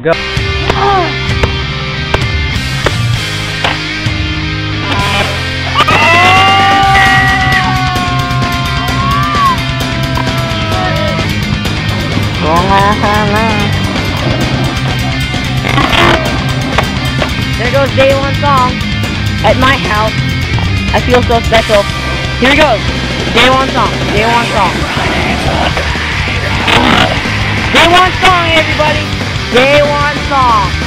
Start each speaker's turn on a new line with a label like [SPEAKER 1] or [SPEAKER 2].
[SPEAKER 1] Go.
[SPEAKER 2] There goes day one song at my house. I feel so special. Here we go. Day one song. Day one song. Day one song, everybody. Day one song.